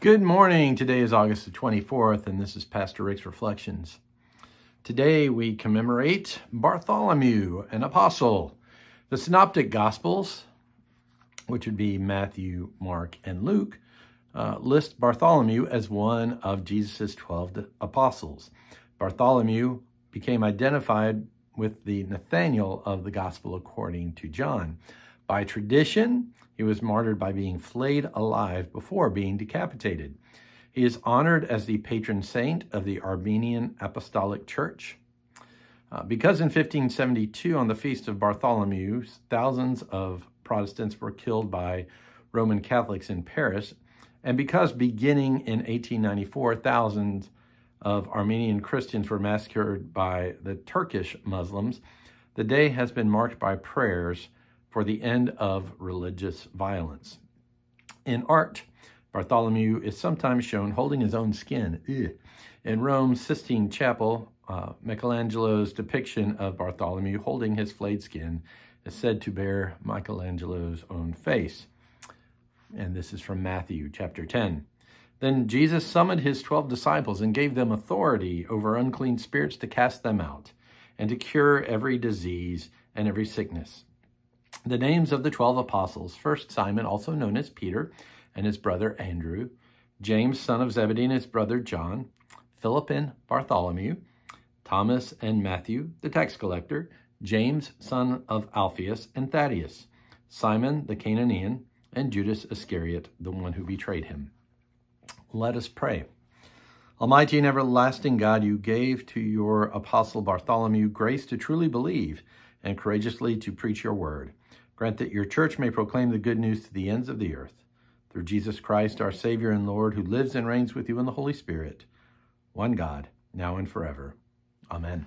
Good morning. Today is August the 24th, and this is Pastor Rick's Reflections. Today we commemorate Bartholomew, an apostle. The Synoptic Gospels, which would be Matthew, Mark, and Luke, uh, list Bartholomew as one of Jesus' 12 apostles. Bartholomew became identified with the Nathanael of the Gospel according to John. By tradition, he was martyred by being flayed alive before being decapitated. He is honored as the patron saint of the Armenian Apostolic Church. Uh, because in 1572, on the Feast of Bartholomew, thousands of Protestants were killed by Roman Catholics in Paris, and because beginning in 1894, thousands of Armenian Christians were massacred by the Turkish Muslims, the day has been marked by prayers for the end of religious violence. In art, Bartholomew is sometimes shown holding his own skin. Ugh. In Rome's Sistine Chapel, uh, Michelangelo's depiction of Bartholomew holding his flayed skin is said to bear Michelangelo's own face. And this is from Matthew chapter 10. Then Jesus summoned his twelve disciples and gave them authority over unclean spirits to cast them out and to cure every disease and every sickness. The names of the twelve apostles, first Simon, also known as Peter, and his brother Andrew, James, son of Zebedee, and his brother John, Philip and Bartholomew, Thomas and Matthew, the tax collector, James, son of Alphaeus, and Thaddeus, Simon the Cananaean, and Judas Iscariot, the one who betrayed him. Let us pray. Almighty and everlasting God, you gave to your apostle Bartholomew grace to truly believe and courageously to preach your word. Grant that your church may proclaim the good news to the ends of the earth. Through Jesus Christ, our Savior and Lord, who lives and reigns with you in the Holy Spirit, one God, now and forever. Amen.